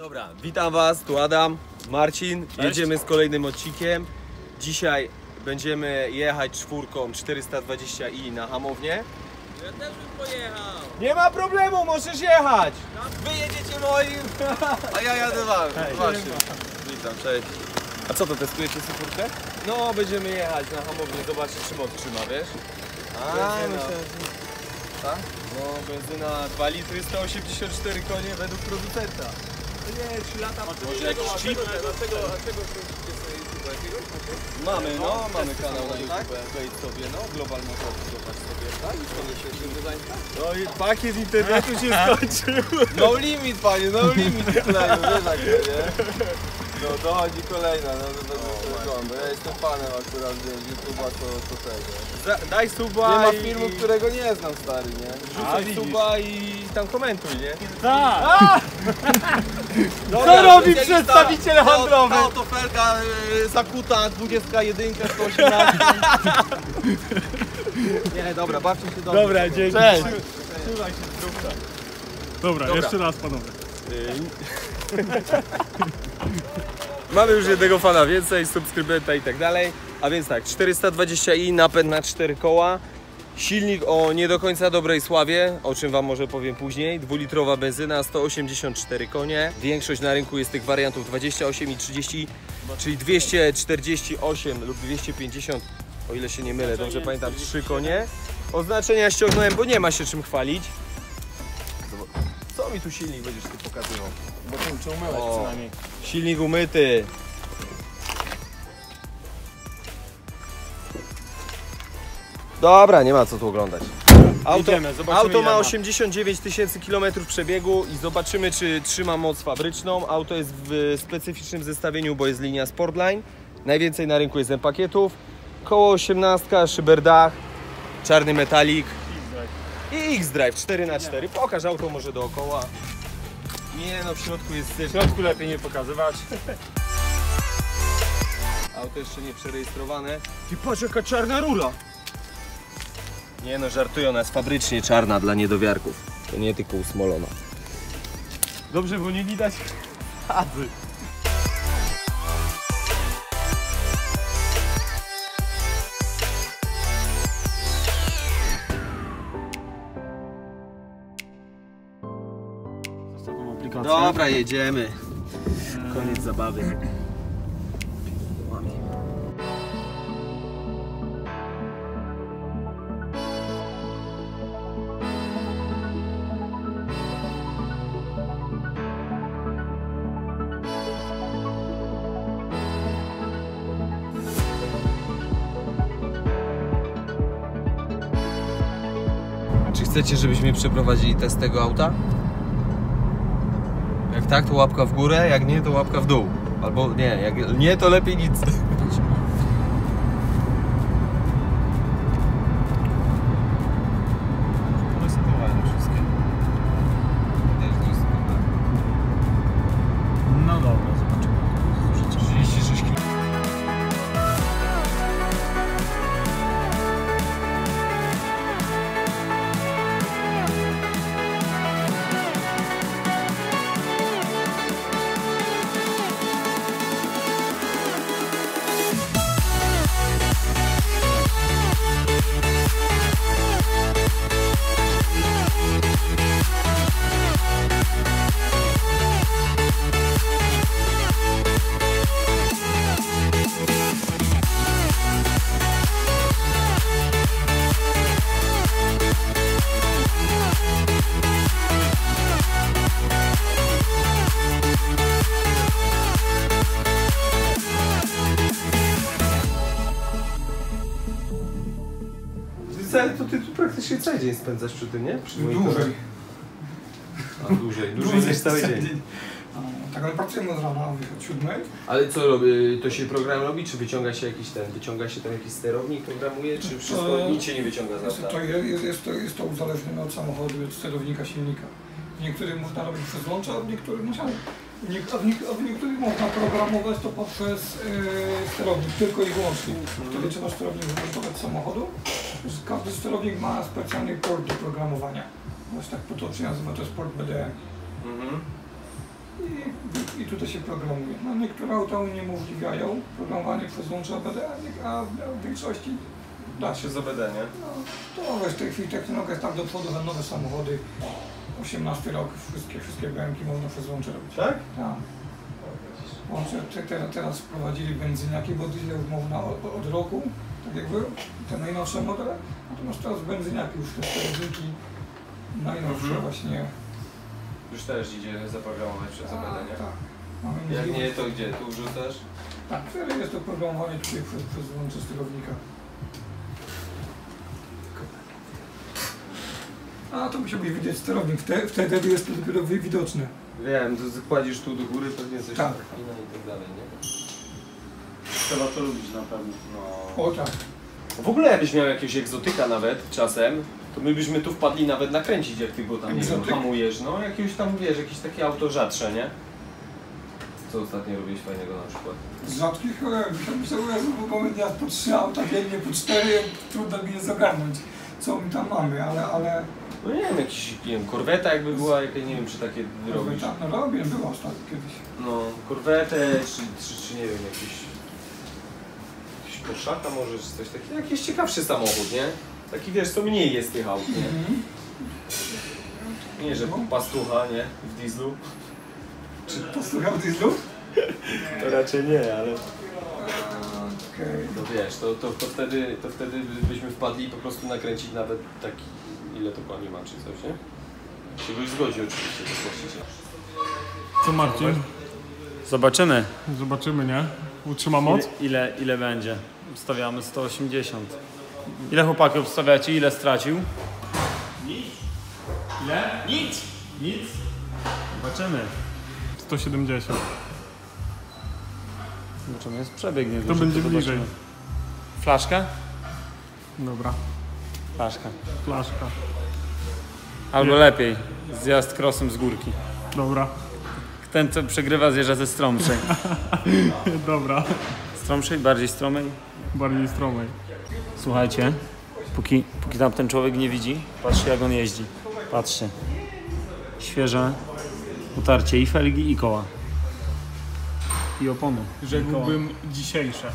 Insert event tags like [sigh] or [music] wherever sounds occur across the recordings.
Dobra, witam Was, tu Adam, Marcin. Jedziemy z kolejnym odcinkiem. Dzisiaj będziemy jechać czwórką 420i na hamownię. Ja też bym pojechał. Nie ma problemu, możesz jechać! Wy jedziecie moim, a ja jadę wam. Właśnie. Witam, cześć. A co to, testujecie czwórkę? No, będziemy jechać na hamownię, zobaczyć czy moc trzyma, wiesz? A, Benzyna. myślałem, że... Tak? No, benzyna 2 litry, 184 konie według producenta. Nie, 3 lata... Może jakiś chip? Sobie? Mamy, no, mamy kanał na YouTube, wejdź sobie, no, Global Motor, zobacz sobie, tak? I to się wydańca? No i pakiet internetu się [laughs] skończył. No limit, panie, no limit jak to, nie? No dochodzi kolejna, no to wygląda. Ja jestem fanem akurat, wiesz, YouTube'a to, to tego. Daj suba Nie ma filmu, którego nie znam, stary, nie? Rzucaj suba i tam komentuj, nie? Tak! [laughs] Dobra, robi przedstawiciel ta- handlowy? Ta oto felga y, zakuta, 21, 118. Nie, dobra, bawcie się dobrze. Dobra, dzięki. Cześć. Dobra, Dobra. jeszcze raz panowie. [laughs] Mamy już jednego fana więcej, subskrybenta i tak dalej. A więc tak, 420i, napęd na 4 koła. Silnik o nie do końca dobrej sławie, o czym Wam może powiem później. Dwulitrowa benzyna, 184 konie. Większość na rynku jest tych wariantów 28 i 30, czyli 248 lub 250, o ile się nie mylę, dobrze pamiętam, 3 konie. Oznaczenia ściągnąłem, bo nie ma się czym chwalić. Co mi tu silnik będziesz ty pokazywał? Bo tym czy umyłeś O. przynajmniej. Silnik umyty. Dobra, nie ma co tu oglądać. Auto, zobaczymy, auto ma ma. 89 tysięcy kilometrów przebiegu i zobaczymy czy trzyma moc fabryczną. Auto jest w specyficznym zestawieniu, bo jest linia Sportline. Najwięcej na rynku jest M-pakietów. Koło 18, szyberdach, czarny metalik i X-Drive 4x4. Pokaż auto może dookoła. Nie no, w środku jest W środku lepiej nie pokazywać. Auto jeszcze nie przerejestrowane. Ty patrz jaka czarna rura! Nie no, żartuję, ona jest fabrycznie czarna dla niedowiarków. To nie tylko usmolona. Dobrze, bo nie widać aplikację. Dobra, jedziemy. Koniec zabawy. Chcecie, żebyśmy przeprowadzili test tego auta? Jak tak, to łapka w górę, jak nie, to łapka w dół. Albo nie, jak nie, to lepiej nic. Praktycznie cały dzień spędzasz przy tym, nie? Przy. Dłużej. A [laughs] dłużej, dłużej niż cały dzień. A, Tak, ale pracujemy od rana od siódmej. Ale co robi, to się program robi, czy wyciąga się jakiś ten, wyciąga się tam jakiś sterownik, programuje, czy wszystko, E, nic się nie wyciąga z Jest auta? to, jest, jest, to, jest to uzależnione od samochodu od sterownika silnika. W niektórych można robić przez łącze, a w niektórych można, w niek- a w, niek- a w niektórych można programować to poprzez yy, sterownik, tylko i wyłącznie. Wtedy trzeba sterownik wymontować z samochodu. Każdy sterownik ma specjalny port do programowania. Właśnie tak potocznie nazywa to jest port BDE. Mhm. I i tutaj się programuje. No, niektóre auta uniemożliwiają programowanie przez łącze ABD, a, w większości da się. Z OBD, nie? No, to wiesz, w tej chwili technologia jest tak do przodu, że nowe samochody, 18 rok, wszystkie, wszystkie BMK można przez łącze robić. Tak? Tak. Łącze te, te, teraz wprowadzili benzyniaki, bo diesel już można od, od roku, tak jakby, te najnowsze modele. Natomiast teraz benzyniaki już te sterowniki najnowsze Mhm. właśnie. Już też idzie zaprogramować przez nie? Tak. Mamy Jak nie, to gdzie? Tu wrzucasz? Tak, wtedy jest to programowanie tutaj przez, przez łącze sterownika. A to musiałbyś widzieć sterownik, wtedy, wtedy jest to dopiero wi- widoczne. Wiem, to kładziesz tu do góry, pewnie coś Tak. napina i tak dalej, nie? Trzeba to lubić na pewno. No. O tak. W ogóle jakbyś miał jakiegoś egzotyka nawet czasem, to my byśmy tu wpadli nawet nakręcić, jak ty go tam nie wiem, hamujesz. No jakiegoś tam, wiesz, jakieś takie auto rzadsze, nie? Co ostatnio robiłeś fajnego na przykład? Z rzadkich myślałem, że Jezu, bo ja po trzy auta dziennie, po cztery, trudno mi jest ogarnąć, co my tam mamy, ale, ale No nie wiem, jakiś, nie wiem, korweta jakby była, jakie, nie wiem, czy takie robisz. tak, no robię, było ostatnio kiedyś. No, korwetę, czy, czy, czy nie wiem, jakiś... Jakiś Porszaka może, czy coś takiego. Jakiś ciekawszy samochód, nie? Taki, wiesz, co mniej jest tych aut, nie? Mhm. Nie, że pastucha, nie? W dieslu. Czy posłuchał dieslu? To raczej nie, ale... Okej. No wiesz, to, to, to, wtedy, to wtedy byśmy wpadli po prostu nakręcić nawet taki, ile to koni ma, czy coś, nie? Się byś zgodził oczywiście, to właściciel. Co Marcin? Zobaczymy, Zobaczymy, nie? Utrzyma moc? ile, ile, ile będzie. Obstawiamy 180. Ile chłopaki obstawiacie? Ile stracił? Nic. Ile? Nic. Nic. Zobaczymy. 170. Zobaczymy, jest przebieg nie To będzie bliżej. Flaszka? Dobra. Flaszka. Flaszka. Albo lepiej, zjazd krosem z górki. Dobra. Ten, co przegrywa, zjeżdża ze stromszej. [laughs] Dobra. Stromszej, bardziej stromej. Bardziej stromej. Słuchajcie, póki, póki tam ten człowiek nie widzi, patrzcie jak on jeździ. Patrzcie. Świeże utarcie i felgi i koła. I opony. Rzekłbym dzisiejsze.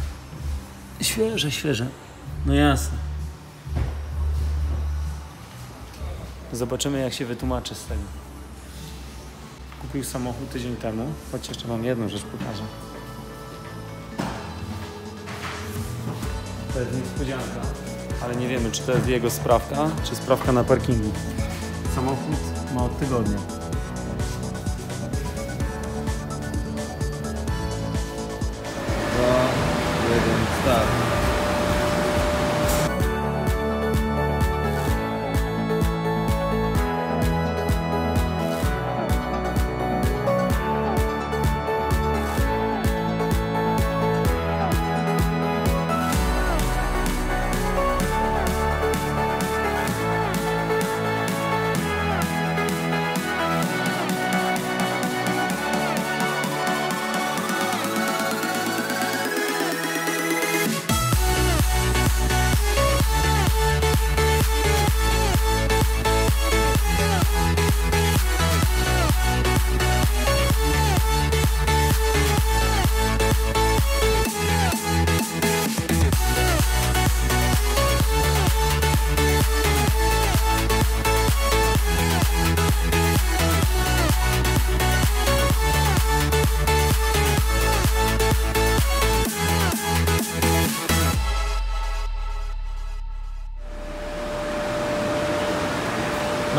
Świeże, świeże. No jasne. Zobaczymy jak się wytłumaczy z tego. Kupił samochód tydzień temu, choć jeszcze mam jedną rzecz pokażę. To jest niespodzianka, ale nie wiemy czy to jest jego sprawka, czy sprawka na parkingu. Samochód ma od tygodnia.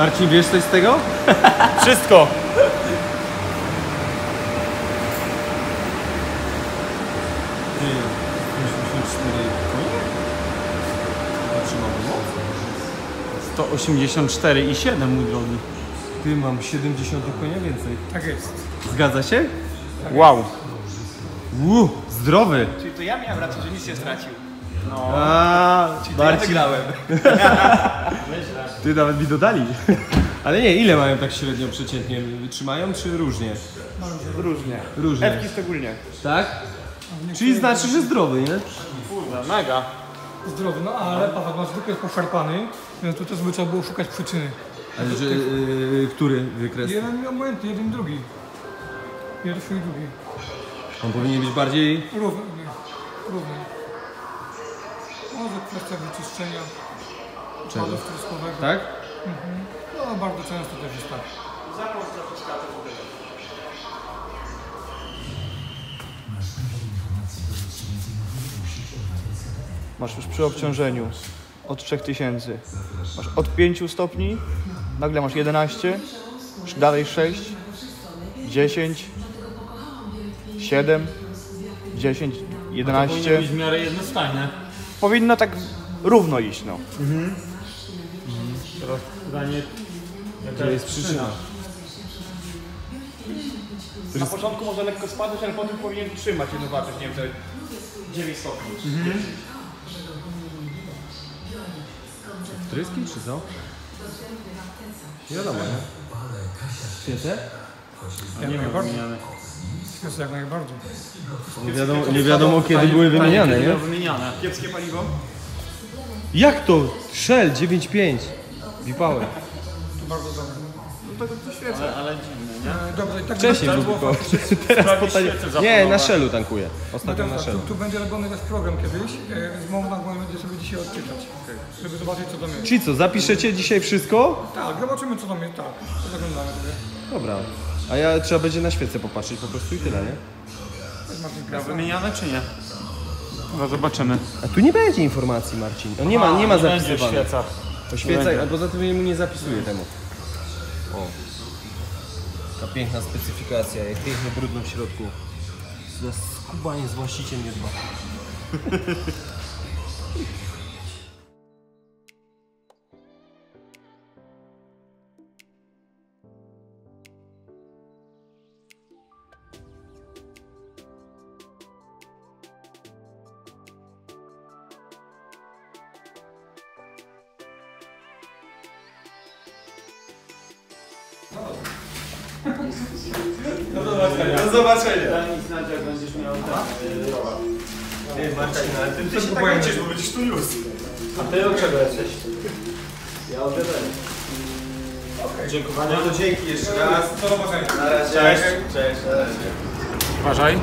Marcin, wiesz coś z tego? [laughs] Wszystko! Ty, 84 konie? Zatrzymamy moc. 184 i 7 mój drogi. Ty, mam 70 konia więcej. Tak jest. Zgadza się? Wow! Uuu, zdrowy. Czyli to ja miałem rację, że nic nie stracił. A, Marcin. wygrałem. [laughs] [laughs] Ty nawet mi dodali. [laughs] Ale nie, ile mają tak średnio przeciętnie? Trzymają czy różnie? Różnie. Różnie. Ewki szczególnie. Tak? Czyli znaczy, że zdrowy, nie? Kurde, mega. Zdrowy, no ale Paweł ma zwykle jest poszarpany, więc tu też by trzeba było szukać przyczyny. Ale że, yy, który wykres? Jeden obojętny, jeden drugi. Pierwszy i drugi. On powinien być bardziej... Równy. Równy. Może kwestia wyczyszczenia Czego? truskowego. Tak? No bardzo często też jest tak. Masz już przy obciążeniu od 3000. Masz od 5 stopni, nagle masz 11, już dalej 6, 10, 7, 10, Powinno 11. być w miarę jednostajne. Powinno tak równo iść, no. Teraz pytanie, Gdzie jest przyczyna? Na początku może lekko spadać, ale potem powinien trzymać i zobaczyć, nie wiem, te 9 stopni. Tryski czy co? Nie wiadomo, nie? Świece? nie wiem. Jest jak najbardziej. Nie wiadomo, nie wiadomo kiedy były wymieniane, nie? Wymieniane. Kiepskie paliwo? Jak to? Shell 9.5 V-Power. To bardzo dobre. No to, to świecę. Ale, ale dziwne, nie? E, Dobrze, i tak Wcześniej był V-Power. Teraz po tanie... [laughs] Nie, na Shellu tankuję. No Ostatnio teraz na tak, Shellu. tu, tu będzie robiony też program kiedyś, e, więc można go będzie sobie dzisiaj odczytać, żeby zobaczyć co tam jest. Czyli co, zapiszecie dzisiaj wszystko? Tak, zobaczymy co tam jest, tak. To zaglądamy sobie. Dobra. A ja trzeba będzie na świecę popatrzeć po prostu i tyle, nie? Jest Martin A Krasa. wymieniane czy nie? Chyba zobaczymy. A tu nie będzie informacji, Marcin. On nie ma, nie ma zapisywanych. Świeca, a poza tym mu nie zapisuje temu. O. Ta piękna specyfikacja, jak pięknie brudno w środku. Za skubanie z właścicielem nie dba. [laughs] Do zobaczenia. Daj mi znać, jak będziesz miał ten rower. Ej, Marcin, ale ty, ty się tak będziesz, bo będziesz tu już. A ty od czego jesteś? Ja od jedzenia. Dziękowania. No to dzięki jeszcze raz. Do zobaczenia. Na razie. Cześć. Cześć, na razie. Uważaj.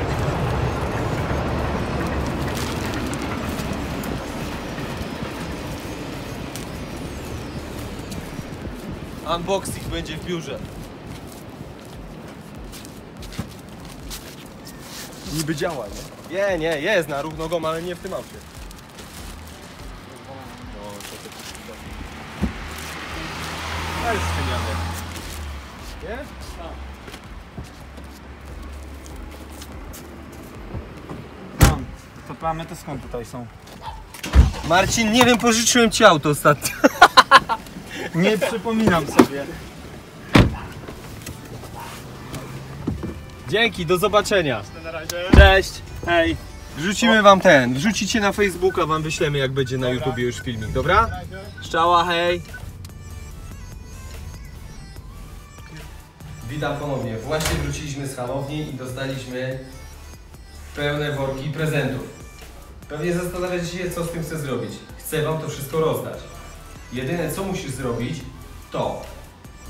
Unboxing będzie w biurze. Niby działa, nie? Nie, nie, jest na równogą, ale nie w tym aucie. No, to ty Ale z tym jadę. Nie? Mam. To plamy to skąd tutaj są? Marcin, nie wiem, pożyczyłem ci auto ostatnio. [laughs] Nie przypominam sobie. Dzięki, do zobaczenia. Cześć. Hej. Wrzucimy wam ten, wrzucicie na Facebooka, wam wyślemy jak będzie na YouTubie już filmik, dobra? Szczała, hej! Witam ponownie. Właśnie wróciliśmy z hamowni i dostaliśmy pełne worki prezentów. Pewnie zastanawiacie się, co z tym chcę zrobić. Chcę wam to wszystko rozdać. Jedyne, co musisz zrobić, to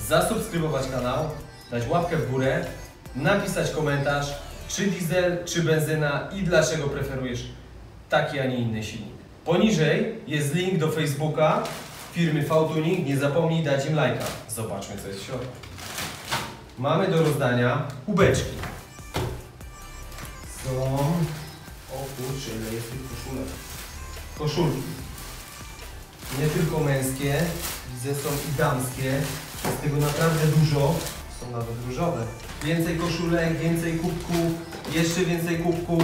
zasubskrybować kanał, dać łapkę w górę, napisać komentarz, czy diesel, czy benzyna i dlaczego preferujesz taki, a nie inny silnik. Poniżej jest link do Facebooka firmy V-Tuning. Nie zapomnij dać im lajka. Zobaczmy, co jest w środku. Mamy do rozdania kubeczki. Są... O kurczę, ile jest tych koszulek. Koszulki. Nie tylko męskie, widzę są i damskie. Jest tego naprawdę dużo. Są nawet różowe. Więcej koszulek, więcej kubków, jeszcze więcej kubków,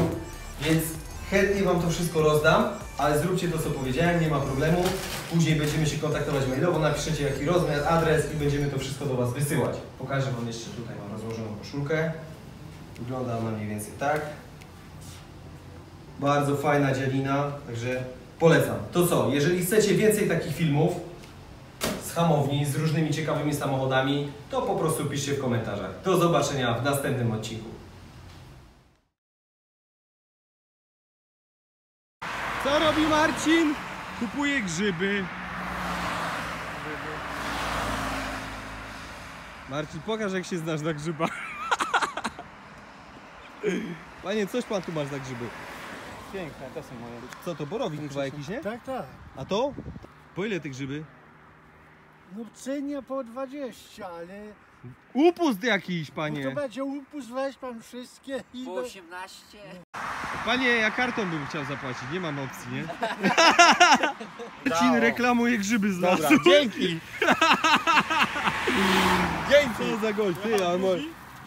więc chętnie Wam to wszystko rozdam, ale zróbcie to, co powiedziałem, nie ma problemu. Później będziemy się kontaktować mailowo, napiszecie jaki rozmiar, adres i będziemy to wszystko do Was wysyłać. Pokażę Wam jeszcze tutaj, mam rozłożoną koszulkę. Wygląda ona mniej więcej tak. Bardzo fajna dzielina, także polecam. To co, jeżeli chcecie więcej takich filmów z hamowni, z różnymi ciekawymi samochodami, to po prostu piszcie w komentarzach. Do zobaczenia w następnym odcinku. Co robi Marcin? Kupuje grzyby. Marcin, pokaż jak się znasz na grzybach. [laughs] Panie, coś pan tu masz za grzyby? Piękne, te są moje. Co to, borowik chyba jakiś, nie? Tak, tak. A to? Po ile te grzyby? No cenię po 20, ale Upust jakiś, no to panie. będzie upust, weź pan wszystkie i... Po do- 18. Panie, ja kartą bym chciał zapłacić, nie mam opcji, nie? [laughs] Cin reklamuje grzyby z lasu. dzięki! [laughs] Dzięki! Co za gość, ty, ale mo...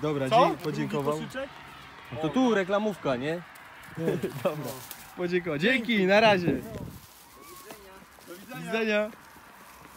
Dobra, dzięki, podziękował. No to tu reklamówka, nie? [laughs] Dobra, podziękował. Dzięki, na razie. Do widzenia.